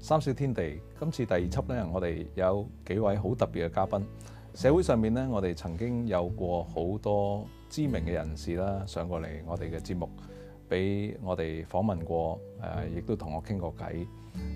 三小天地今次第二輯呢，我哋有幾位好特別嘅嘉賓。社會上面呢，我哋曾經有過好多知名嘅人士啦，上過嚟我哋嘅節目，俾我哋訪問過，誒、亦都同我傾過偈。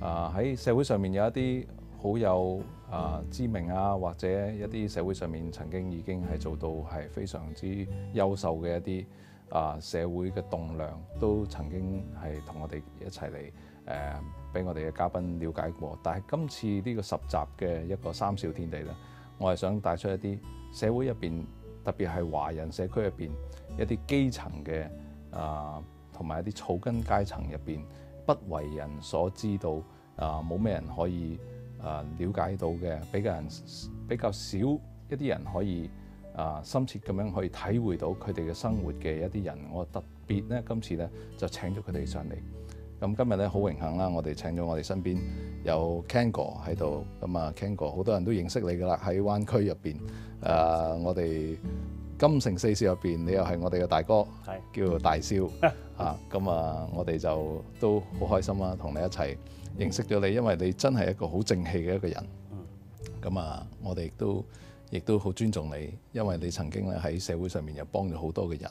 啊、喺社會上面有一啲好有啊、知名啊，或者一啲社會上面曾經已經係做到係非常之優秀嘅一啲啊、社會嘅棟梁，都曾經係同我哋一齊嚟誒，俾、我哋嘅嘉賓了解過。但係今次呢個十集嘅一個三小天地呢，我係想帶出一啲社會入邊，特別係華人社區入邊一啲基層嘅啊，同埋一啲草根階層入邊不為人所知道啊，冇咩人可以啊了解到嘅，比較人比較少一啲人可以啊深切咁樣去體會到佢哋嘅生活嘅一啲人，我特別咧今次咧就請咗佢哋上嚟。咁今日咧好榮幸啦，我哋請咗我哋身邊有 Ken 哥喺度，咁啊 Ken 哥好多人都認識你噶啦，喺灣區入邊，誒、我哋金城四少入邊，你又係我哋嘅大哥，係。叫做大少。啊，咁啊我哋就都好開心啦，同你一齊認識咗你，因為你真係一個好正氣嘅一個人，咁啊我哋亦都亦都好尊重你，因為你曾經咧喺社會上面又幫咗好多嘅人。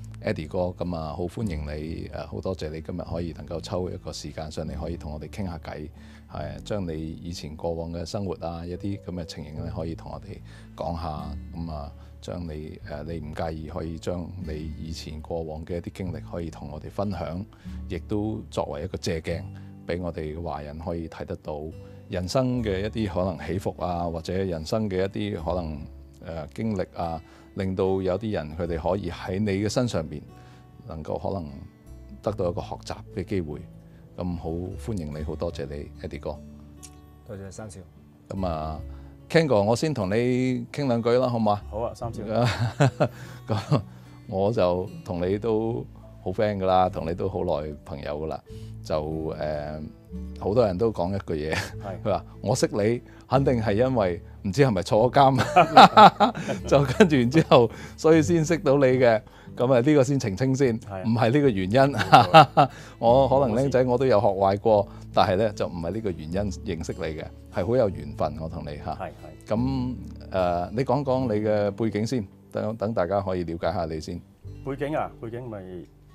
Eddie 哥，咁啊好歡迎你，誒好多謝你今日可以能夠抽一個時間上嚟，可以同我哋傾下偈，係將你以前過往嘅生活啊，一啲咁嘅情形咧，可以同我哋講下，咁啊將你誒你唔介意可以將你以前過往嘅一啲經歷可以同我哋分享，亦都作為一個借鏡，俾我哋華人可以睇得到人生嘅一啲可能起伏啊，或者人生嘅一啲可能誒、呃、經歷啊。令到有啲人佢哋可以喺你嘅身上邊能夠可能得到一個學習嘅機會，咁好歡迎你，好多謝你，Eddie 哥。多謝三少。咁啊，Ken 哥，我先同你傾兩句啦，好嘛？好啊，三少。咁我就同你都好 friend 噶啦，同你都好耐朋友噶啦，就誒好、多人都講一句嘢，佢話我識你肯定係因為唔知係咪坐咗監，就跟住然之後，所以先識到你嘅。咁啊，呢個先澄清先，唔係呢個原因。我可能僆仔我都有學壞過，但係咧就唔係呢個原因認識你嘅，係好有緣分。我同你嚇。係係。咁誒、呃你講講你嘅背景先，等等大家可以了解下你先。背景啊，背景咪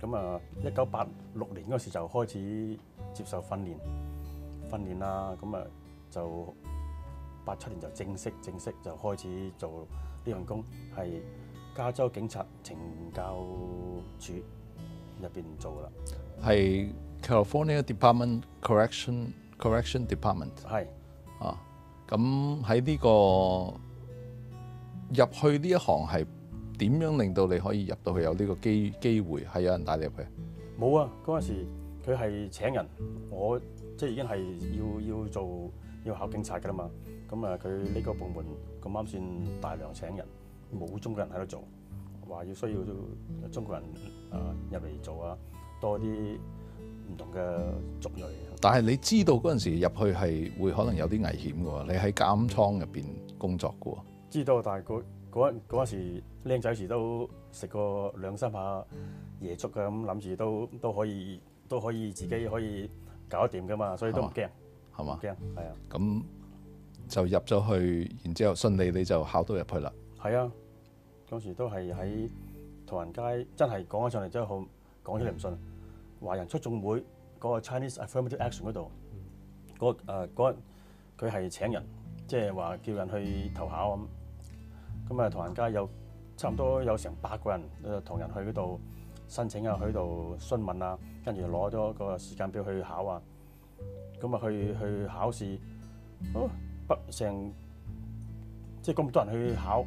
咁啊，一九八六年嗰時就開始接受訓練，訓練啦，咁啊就八七年就正式正式就開始做呢份工，係加州警察懲教處入邊做噶啦，係 California Department Correction Correction Department 係啊。咁喺呢個入去呢一行係點樣令到你可以入到去有呢個機機會？係有人帶你入去？冇啊！嗰陣時佢係請人，我即係已經係要要做要考警察噶啦嘛。咁啊，佢呢個部門咁啱先大量請人，冇中國人喺度做，話要需要中國人啊入嚟做啊，多啲唔同嘅族裔。但係你知道嗰陣時入去係會可能有啲危險嘅喎，你喺監倉入邊工作嘅喎。知道，但係嗰嗰嗰陣時僆仔時都食過兩三下椰粥嘅，咁諗住都都可以都可以自己可以搞得掂噶嘛，所以都唔驚，係嘛唔？驚，係啊。咁就入咗去，然之後順利你就考到入去啦。係啊，嗰時都係喺唐人街，真係講咗上嚟真係好講出嚟唔信。華人出眾會嗰、個 Chinese Affirmative Action 嗰度，嗰誒嗰佢係請人，即係話叫人去投考咁。咁啊，唐人街有差唔多有成百個人誒同人去嗰度申請啊，去度詢問啊，跟住攞咗個時間表去考啊，咁啊去去考試，哦不成即係咁多人去考，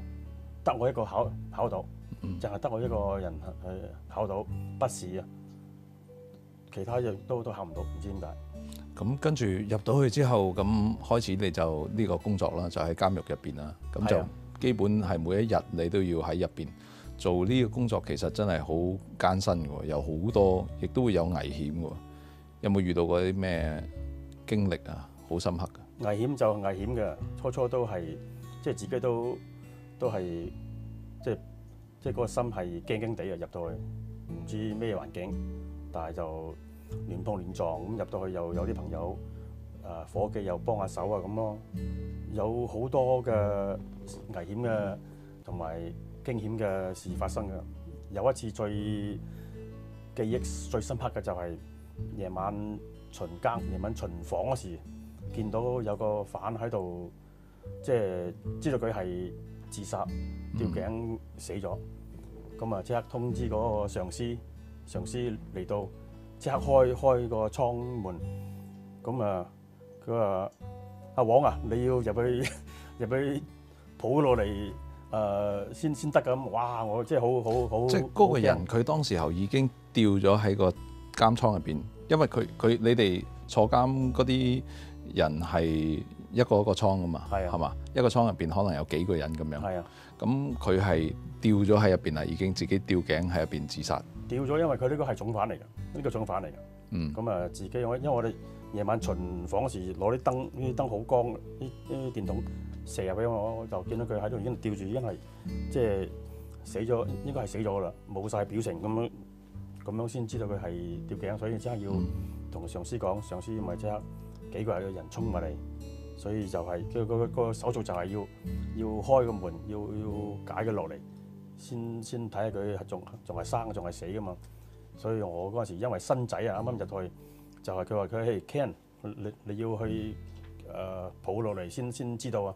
得我一個考考到，嗯淨係得我一個人去考到筆試啊，其他嘢都都考唔到，唔知點解。咁跟住入到去之後，咁開始你就呢個工作啦，就喺監獄入邊啦。咁就基本係每一日你都要喺入邊做呢個工作，其實真係好艱辛嘅，有好多亦都會有危險嘅。有冇遇到過啲咩經歷啊？好深刻嘅。危險就危險嘅，初初都係即係自己都都係即係即係嗰個心係驚驚地啊！入到去唔知咩環境，但係就亂碰亂撞咁入到去又有啲朋友誒、呃、伙計又幫下手啊咁咯，有好多嘅危險嘅同埋驚險嘅事發生嘅。有一次最記憶最深刻嘅就係夜晚巡更、夜晚巡房嗰時。見到有個犯喺度，即係知道佢係自殺吊頸死咗，咁啊即刻通知嗰個上司，上司嚟到即刻開開個倉門，咁啊佢話阿黃啊，你要入去 入去抱落嚟誒先先得咁，哇！我即係好好好，即係嗰個人，佢當時候已經吊咗喺個監倉入邊，因為佢佢你哋坐監嗰啲人係一個一個倉噶嘛，係嘛？一個倉入邊可能有幾個人咁樣，係啊，咁佢係吊咗喺入邊啦，已經自己吊頸喺入邊自殺。吊咗，因為佢呢個係重犯嚟嘅，呢個重犯嚟嘅。嗯咁啊，自己我因為我哋夜晚巡房嗰時攞啲燈，呢啲燈好光，呢呢啲電筒射入俾我，就見到佢喺度已經吊住，已經係即係死咗，應該係死咗啦，冇晒表情咁樣，咁樣先知道佢係吊頸，所以即刻要同上司講，上司咪即刻幾個人衝埋嚟，所以就係佢個個手續就係要要開個門，要要解佢落嚟，先先睇下佢仲仲係生仲係死噶嘛。所以我嗰陣時因為新仔啊，啱啱入去，就係佢話佢係 Ken，你你要去誒、抱落嚟先先知道啊！